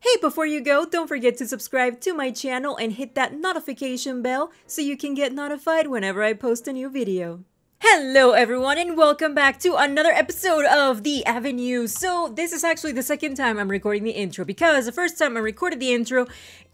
Hey, before you go, don't forget to subscribe to my channel and hit that notification bell so you can get notified whenever I post a new video. Hello everyone and welcome back to another episode of The Avenue. So this is actually the second time I'm recording the intro because the first time I recorded the intro,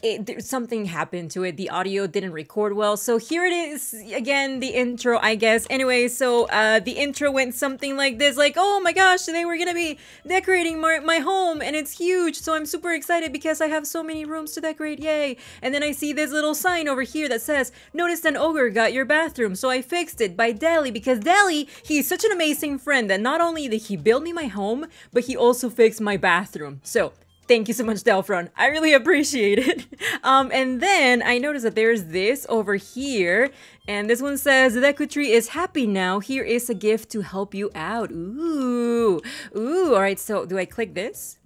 it, there, something happened to it. The audio didn't record well. So here it is again, the intro, I guess. Anyway, so uh, the intro went something like this, like, oh my gosh, today we're gonna be decorating my, my home and it's huge. So I'm super excited because I have so many rooms to decorate, yay. And then I see this little sign over here that says, notice an ogre got your bathroom. So I fixed it by Deli because Deli, he's such an amazing friend that not only did he build me my home, but he also fixed my bathroom. So Thank you so much, Delphron. I really appreciate it. Um, and then I noticed that there's this over here. And this one says, the Deku Tree is happy now. Here is a gift to help you out. Ooh. Ooh. All right, so do I click this?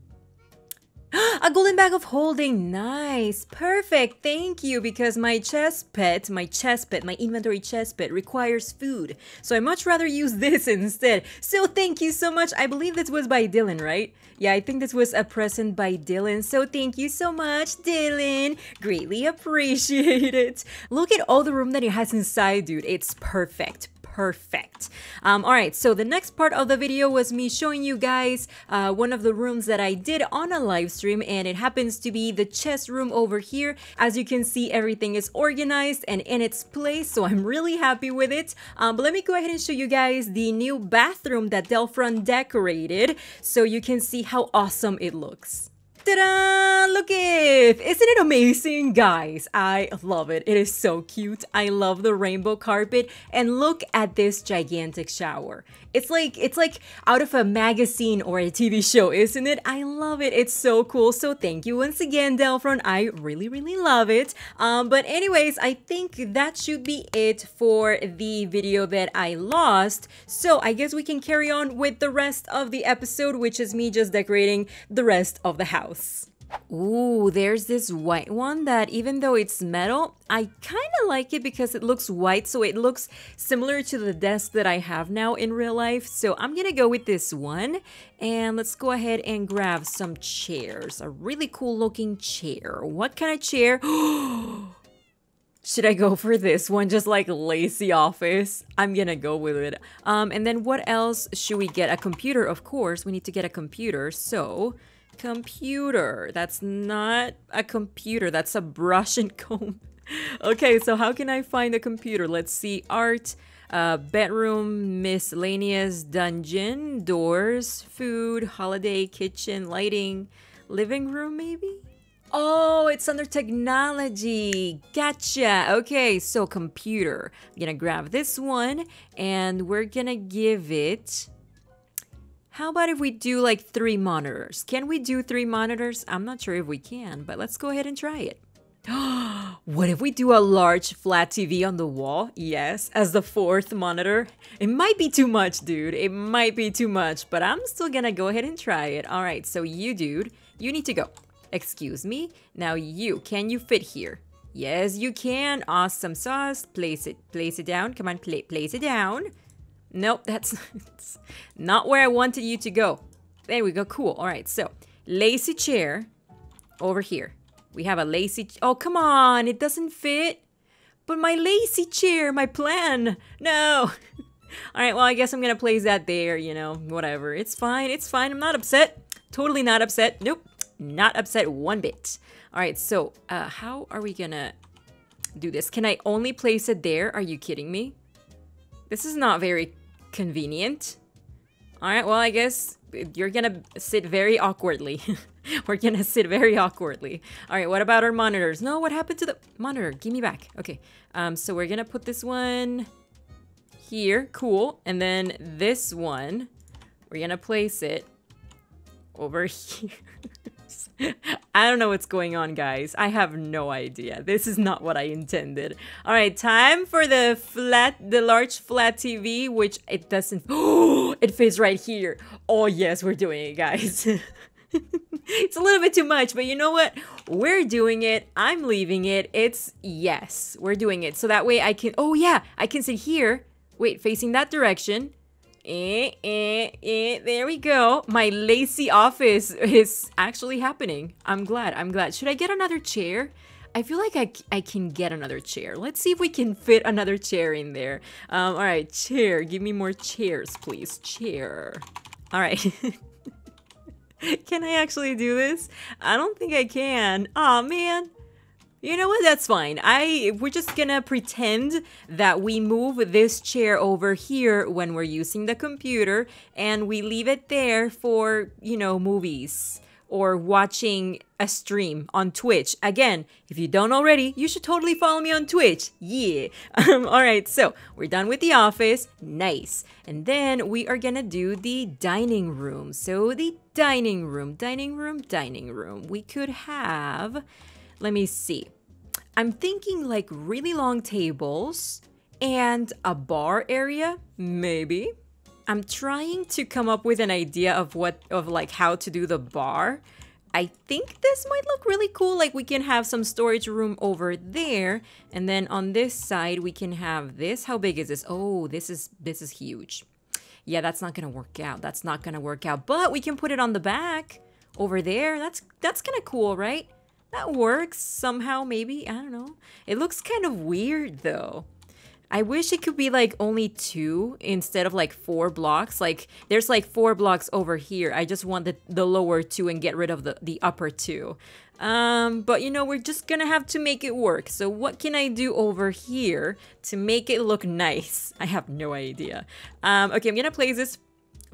a golden bag of holding. Nice. Perfect. Thank you. Because my chest pet, my chest pet, my inventory chest pet requires food. So I much rather use this instead. So thank you so much. I believe this was by Dylan, right? Yeah, I think this was a present by Dylan. So thank you so much, Dylan. Greatly appreciate it. Look at all the room that it has inside, dude. It's perfect perfect. Um, all right, so the next part of the video was me showing you guys uh, one of the rooms that I did on a live stream and it happens to be the chess room over here. As you can see, everything is organized and in its place, so I'm really happy with it. Um, but let me go ahead and show you guys the new bathroom that Delphron decorated so you can see how awesome it looks. Ta-da! Look it! Isn't it amazing? Guys, I love it. It is so cute. I love the rainbow carpet. And look at this gigantic shower. It's like it's like out of a magazine or a TV show, isn't it? I love it. It's so cool. So thank you once again, Delphron. I really, really love it. Um, but anyways, I think that should be it for the video that I lost. So I guess we can carry on with the rest of the episode, which is me just decorating the rest of the house. Ooh, there's this white one that even though it's metal, I kind of like it because it looks white, so it looks similar to the desk that I have now in real life. So I'm gonna go with this one, and let's go ahead and grab some chairs. A really cool looking chair. What kind of chair? Should I go for this one, just like lazy office? I'm gonna go with it. Um, and then what else should we get? A computer, of course. We need to get a computer, so computer. That's not a computer. That's a brush and comb. okay, so how can I find a computer? Let's see. Art, uh, bedroom, miscellaneous, dungeon, doors, food, holiday, kitchen, lighting, living room maybe? Oh, it's under technology. Gotcha. Okay, so computer. I'm gonna grab this one and we're gonna give it how about if we do like three monitors? Can we do three monitors? I'm not sure if we can, but let's go ahead and try it. what if we do a large flat TV on the wall? Yes, as the fourth monitor. It might be too much, dude. It might be too much, but I'm still gonna go ahead and try it. All right, so you, dude, you need to go. Excuse me? Now you, can you fit here? Yes, you can. Awesome sauce. Place it, place it down. Come on, pla place it down. Nope, that's not where I wanted you to go. There we go. Cool. All right. So, lazy chair over here. We have a lazy... Oh, come on. It doesn't fit. But my lazy chair, my plan. No. All right. Well, I guess I'm to place that there, you know, whatever. It's fine. It's fine. I'm not upset. Totally not upset. Nope. Not upset one bit. All right. So, uh, how are we to do this? Can I only place it there? Are you kidding me? This is not very convenient. Alright, well, I guess you're gonna sit very awkwardly. We're gonna sit very awkwardly. Alright, what about our monitors? No, what happened to the monitor? Give me back. Okay, um, so we're gonna put this one here. Cool. And then this one, we're gonna place it over here. I don't know what's going on, guys. I have no idea. This is not what I intended. All right, time for the flat, the large flat TV, which it doesn't, oh, it fits right here. Oh yes, we're doing it, guys. it's a little bit too much, but you know what? We're doing it. I'm leaving it. It's yes, we're doing it. So that way I can, oh yeah, I can sit here. Wait, facing that direction. Eh, eh, eh, there we go. My lacy office is actually happening. I'm glad. I'm glad. Should I get another chair? I feel like I, I can get another chair. Let's see if we can fit another chair in there. Um, all right, chair. Give me more chairs, please. Chair. All right. can I actually do this? I don't think I can. oh, man. You know what? That's fine. I we're just gonna pretend that we move this chair over here when we're using the computer and we leave it there for, you know, movies or watching a stream on Twitch. Again, if you don't already, you should totally follow me on Twitch. Yeah. Um, all right, so we're done with the office. Nice. And then we are gonna do the dining room. So the dining room, dining room, dining room. We could have, let me see. I'm thinking like really long tables and a bar area, maybe. I'm trying to come up with an idea of what of like how to do the bar. I think this might look really cool. Like we can have some storage room over there. And then on this side, we can have this. How big is this? Oh, this is this is huge. Yeah, that's not gonna work out. That's not gonna work out. But we can put it on the back over there. That's that's kind of cool, right? That works somehow, maybe. I don't know. It looks kind of weird though. I wish it could be like only two instead of like four blocks. Like there's like four blocks over here. I just want the, the lower two and get rid of the, the upper two. Um, but you know, we're just gonna have to make it work. So what can I do over here to make it look nice? I have no idea. Um, okay, I'm gonna place this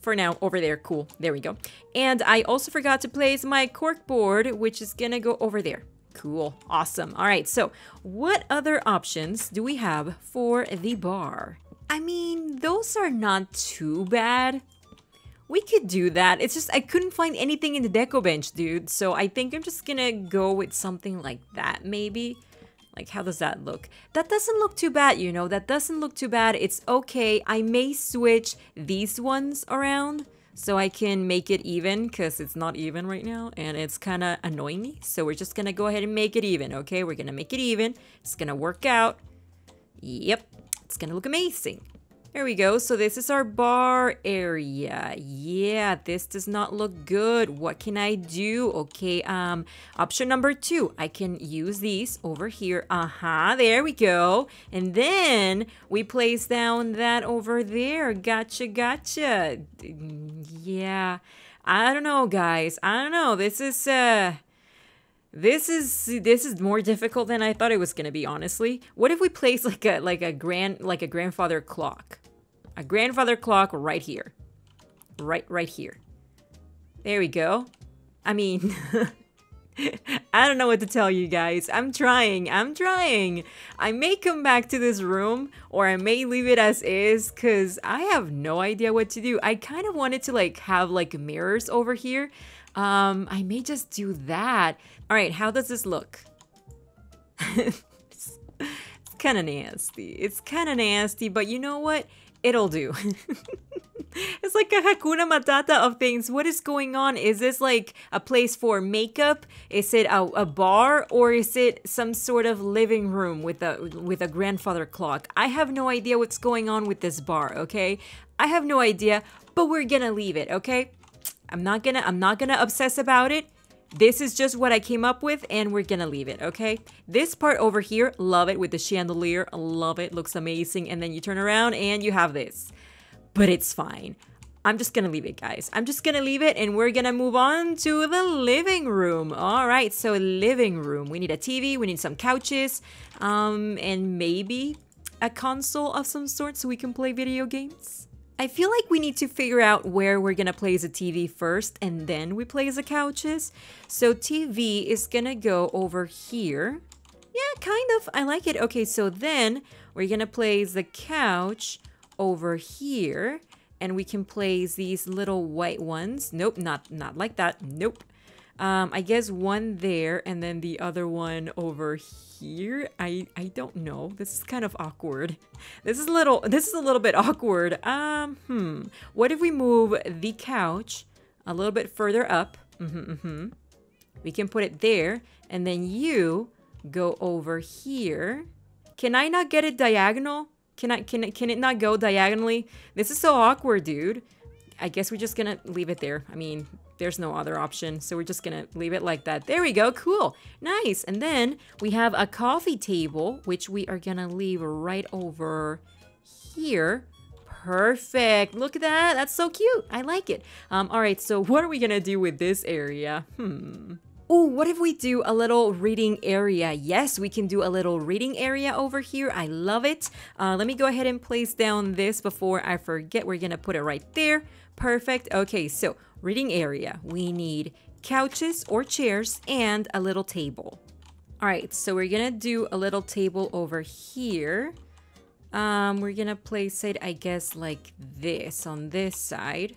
for now over there. Cool, there we go. And I also forgot to place my cork board, which is gonna go over there. Cool. Awesome. All right. So what other options do we have for the bar? I mean, those are not too bad. We could do that. It's just I couldn't find anything in the deco bench, dude. So I think I'm just gonna go with something like that, maybe. Like, how does that look? That doesn't look too bad, you know? That doesn't look too bad. It's okay. I may switch these ones around so I can make it even because it's not even right now and it's kind of annoying me. So we're just going to go ahead and make it even, okay? We're going to make it even. It's going to work out. Yep, it's going to look amazing. There we go. So this is our bar area. Yeah, this does not look good. What can I do? Okay, um, option number two. I can use these over here. Uh-huh, there we go. And then we place down that over there. Gotcha, gotcha. Yeah, I don't know, guys. I don't know. This is, uh... This is this is more difficult than I thought it was gonna be, honestly. What if we place like a like a grand like a grandfather clock? A grandfather clock right here. Right right here. There we go. I mean I don't know what to tell you guys. I'm trying. I'm trying. I may come back to this room or I may leave it as is because I have no idea what to do. I kind of wanted to like have like mirrors over here um, I may just do that. All right, how does this look? it's kind of nasty. It's kind of nasty, but you know what? It'll do. it's like a Hakuna Matata of things. What is going on? Is this like a place for makeup? Is it a, a bar or is it some sort of living room with a with a grandfather clock? I have no idea what's going on with this bar, okay? I have no idea, but we're gonna leave it, okay? I'm not gonna I'm not gonna obsess about it. This is just what I came up with and we're gonna leave it, okay? This part over here, love it with the chandelier, love it, looks amazing. And then you turn around and you have this. But it's fine. I'm just gonna leave it, guys. I'm just gonna leave it and we're gonna move on to the living room. All right, so living room. We need a TV, we need some couches, um, and maybe a console of some sort so we can play video games. I feel like we need to figure out where we're gonna place a TV first and then we place the couches. So TV is gonna go over here. Yeah, kind of. I like it. Okay, so then we're gonna place the couch over here and we can place these little white ones. Nope, not not like that. Nope. Um, I guess one there and then the other one over here. I I don't know. This is kind of awkward. This is a little this is a little bit awkward. Um, hmm. What if we move the couch a little bit further up? Mm-hmm, mm-hmm. We can put it there and then you go over here. Can I not get it diagonal? Can I can it can it not go diagonally? This is so awkward, dude. I guess we're just gonna leave it there. I mean, there's no other option, so we're just gonna leave it like that. There we go, cool, nice. And then we have a coffee table, which we are gonna leave right over here. Perfect, look at that, that's so cute, I like it. Um, all right, so what are we gonna do with this area? Hmm. Oh, what if we do a little reading area? Yes, we can do a little reading area over here. I love it. Uh, let me go ahead and place down this before I forget. We're going to put it right there. Perfect. Okay, so reading area. We need couches or chairs and a little table. All right, so we're to do a little table over here. Um, we're to place it, I guess, like this on this side.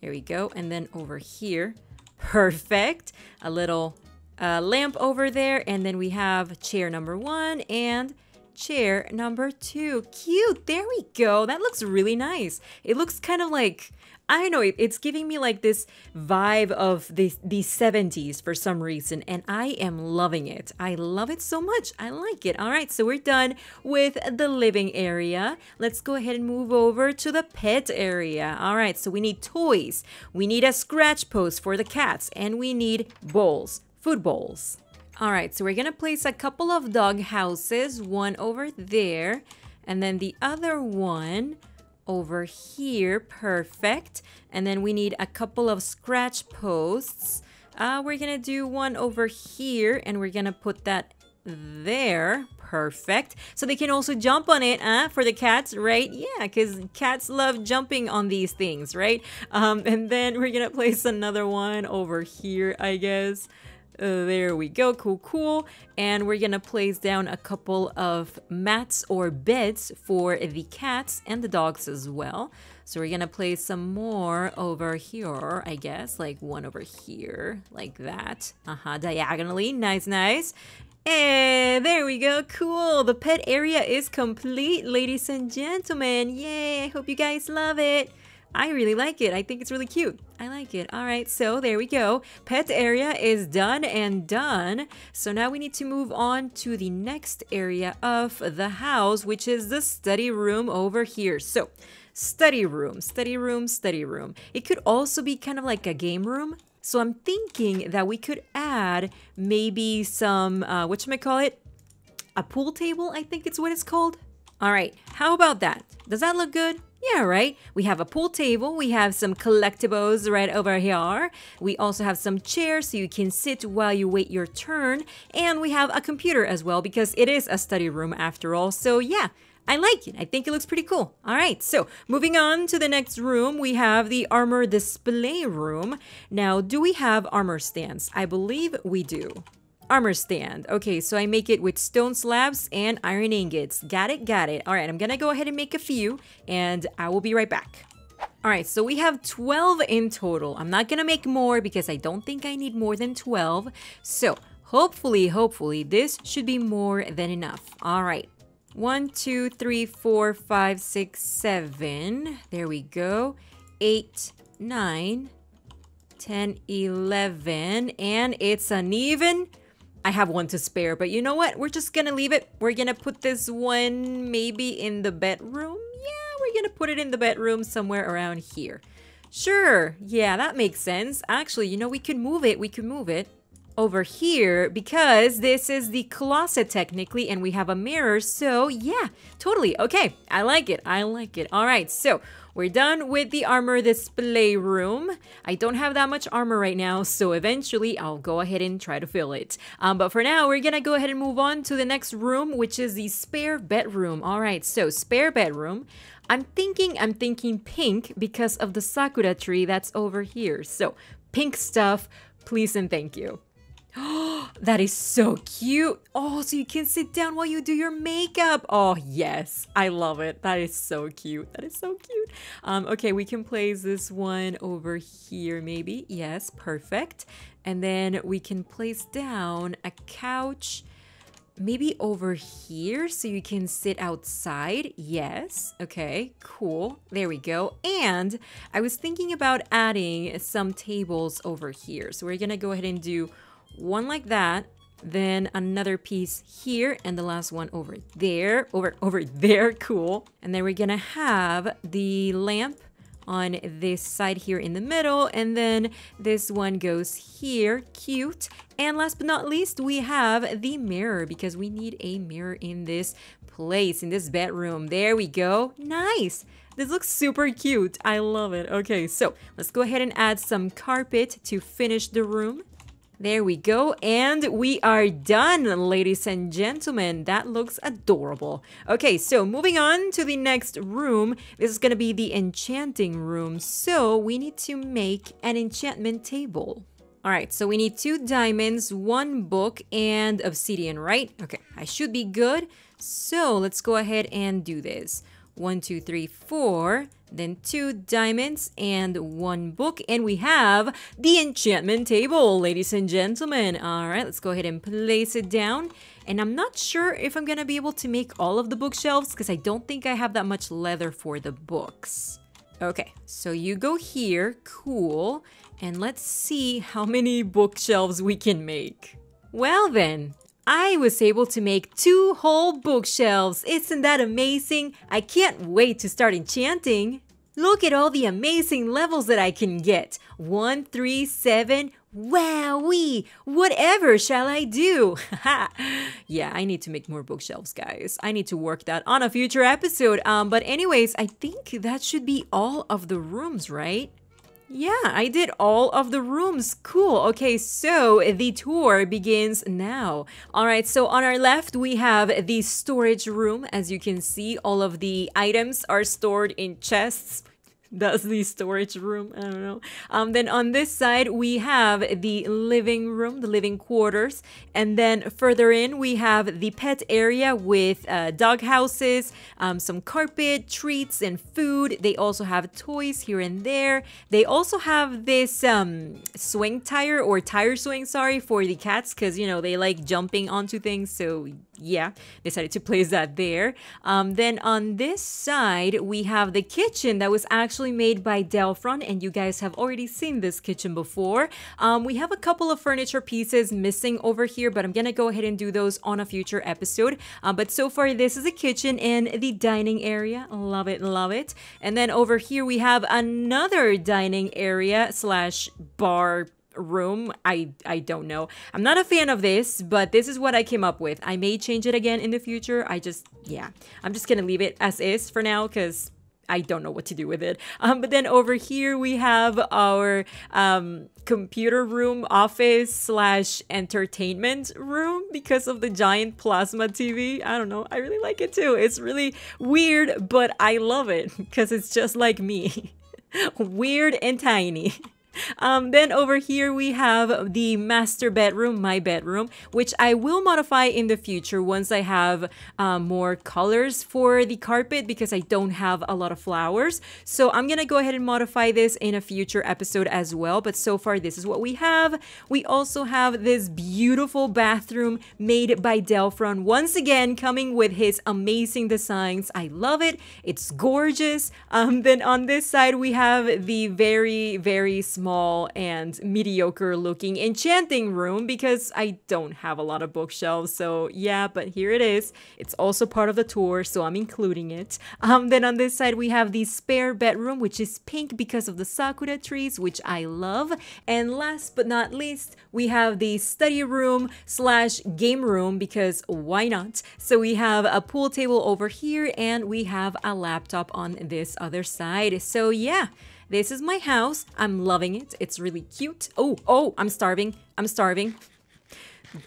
There we go. And then over here Perfect. A little uh, lamp over there. And then we have chair number one and chair number two. Cute. There we go. That looks really nice. It looks kind of like I know, it, it's giving me like this vibe of the, the 70s for some reason, and I am loving it. I love it so much. I like it. All right, so we're done with the living area. Let's go ahead and move over to the pet area. All right, so we need toys. We need a scratch post for the cats, and we need bowls, food bowls. All right, so we're gonna place a couple of dog houses, one over there, and then the other one over here. Perfect. And then we need a couple of scratch posts. Uh, we're going to do one over here and we're going to put that there. Perfect. So they can also jump on it uh, for the cats, right? Yeah, because cats love jumping on these things, right? Um, and then we're going to place another one over here, I guess. Uh, there we go, cool, cool. And we're gonna place down a couple of mats or beds for the cats and the dogs as well. So we're gonna place some more over here, I guess, like one over here, like that. Uh-huh, diagonally, nice, nice. And there we go, cool. The pet area is complete, ladies and gentlemen. Yay, I hope you guys love it. I really like it. I think it's really cute. I like it. All right, so there we go. Pet area is done and done. So now we need to move on to the next area of the house, which is the study room over here. So study room, study room, study room. It could also be kind of like a game room. So I'm thinking that we could add maybe some, uh, what should I call it? A pool table, I think it's what it's called. All right, how about that? Does that look good? Yeah, right. We have a pool table. We have some collectibles right over here. We also have some chairs so you can sit while you wait your turn. And we have a computer as well because it is a study room after all. So yeah, I like it. I think it looks pretty cool. All right, so moving on to the next room, we have the armor display room. Now, do we have armor stands? I believe we do. Armor stand. Okay, so I make it with stone slabs and iron ingots. Got it, got it. All right, I'm gonna go ahead and make a few and I will be right back. All right, so we have 12 in total. I'm not gonna make more because I don't think I need more than 12. So hopefully, hopefully this should be more than enough. All right, one, two, three, four, five, six, seven. There we go. Eight, nine, 10, 11, and it's uneven. I have one to spare, but you know what? We're just gonna leave it. We're gonna put this one maybe in the bedroom. Yeah, we're gonna put it in the bedroom somewhere around here. Sure, yeah, that makes sense. Actually, you know, we could move it. We could move it over here because this is the closet technically and we have a mirror. So yeah, totally. Okay, I like it. I like it. All right, so we're done with the armor display room. I don't have that much armor right now, so eventually I'll go ahead and try to fill it. Um, but for now, we're gonna go ahead and move on to the next room, which is the spare bedroom. All right, so spare bedroom. I'm thinking, I'm thinking pink because of the sakura tree that's over here. So pink stuff, please and thank you. that is so cute. Oh, so you can sit down while you do your makeup. Oh, yes. I love it. That is so cute. That is so cute. Um, okay, we can place this one over here maybe. Yes, perfect. And then we can place down a couch maybe over here so you can sit outside. Yes. Okay, cool. There we go. And I was thinking about adding some tables over here. So we're going to go ahead and do one like that, then another piece here, and the last one over there, over over there, cool. And then we're gonna have the lamp on this side here in the middle and then this one goes here cute. And last but not least we have the mirror because we need a mirror in this place in this bedroom. There we go. Nice. This looks super cute. I love it. Okay so let's go ahead and add some carpet to finish the room there we go. And we are done, ladies and gentlemen. That looks adorable. Okay, so moving on to the next room. This is going to be the enchanting room. So we need to make an enchantment table. All right, so we need two diamonds, one book, and obsidian, right? Okay, I should be good. So let's go ahead and do this. One, two, three, four then two diamonds and one book. And we have the enchantment table ladies and gentlemen. All right let's go ahead and place it down. And I'm not sure if I'm gonna be able to make all of the bookshelves because I don't think I have that much leather for the books. Okay so you go here cool. And let's see how many bookshelves we can make. Well then I was able to make two whole bookshelves. Isn't that amazing? I can't wait to start enchanting. Look at all the amazing levels that I can get. One, three, seven. Wowee! Whatever shall I do? yeah, I need to make more bookshelves, guys. I need to work that on a future episode. Um, but anyways, I think that should be all of the rooms, right? Yeah, I did all of the rooms. Cool. Okay, so the tour begins now. All right, so on our left, we have the storage room. As you can see, all of the items are stored in chests that's the storage room. I don't know. Um, then on this side, we have the living room, the living quarters. And then further in, we have the pet area with uh, dog houses, um, some carpet, treats, and food. They also have toys here and there. They also have this um, swing tire or tire swing, sorry, for the cats because, you know, they like jumping onto things. So yeah, decided to place that there. Um, then on this side, we have the kitchen that was actually made by Delphron, and you guys have already seen this kitchen before. Um, we have a couple of furniture pieces missing over here, but I'm gonna go ahead and do those on a future episode. Uh, but so far, this is a kitchen and the dining area. Love it, love it. And then over here, we have another dining area slash bar room. I I don't know. I'm not a fan of this, but this is what I came up with. I may change it again in the future. I just yeah. I'm just gonna leave it as is for now because I don't know what to do with it. Um, but then over here we have our um, computer room, office slash entertainment room because of the giant plasma TV. I don't know. I really like it too. It's really weird, but I love it because it's just like me. weird and tiny. Um, then over here we have the master bedroom, my bedroom, which I will modify in the future once I have um, more colors for the carpet because I don't have a lot of flowers. So I'm gonna go ahead and modify this in a future episode as well. But so far this is what we have. We also have this beautiful bathroom made by Delphron once again coming with his amazing designs. I love it. It's gorgeous. Um, then on this side we have the very, very small small and mediocre looking enchanting room because I don't have a lot of bookshelves. So yeah, but here it is. It's also part of the tour, so I'm including it. Um, then on this side, we have the spare bedroom, which is pink because of the sakura trees, which I love. And last but not least, we have the study room slash game room because why not? So we have a pool table over here and we have a laptop on this other side. So yeah, this is my house. I'm loving it. It's really cute. Oh, oh, I'm starving. I'm starving.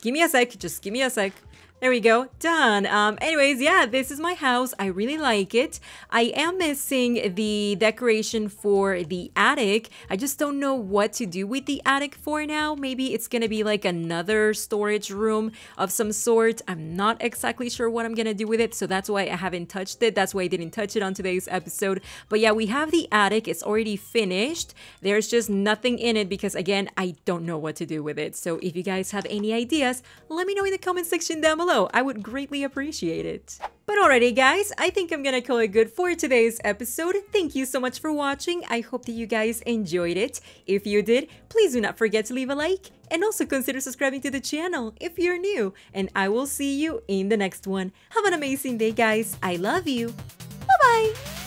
Give me a sec. Just give me a sec. There we go, done. Um, anyways, yeah, this is my house. I really like it. I am missing the decoration for the attic. I just don't know what to do with the attic for now. Maybe it's gonna be like another storage room of some sort. I'm not exactly sure what I'm gonna do with it, so that's why I haven't touched it. That's why I didn't touch it on today's episode. But yeah, we have the attic. It's already finished. There's just nothing in it because, again, I don't know what to do with it. So if you guys have any ideas, let me know in the comment section down below below. I would greatly appreciate it. But alrighty guys, I think I'm gonna call it good for today's episode. Thank you so much for watching. I hope that you guys enjoyed it. If you did, please do not forget to leave a like and also consider subscribing to the channel if you're new. And I will see you in the next one. Have an amazing day guys. I love you. Bye bye.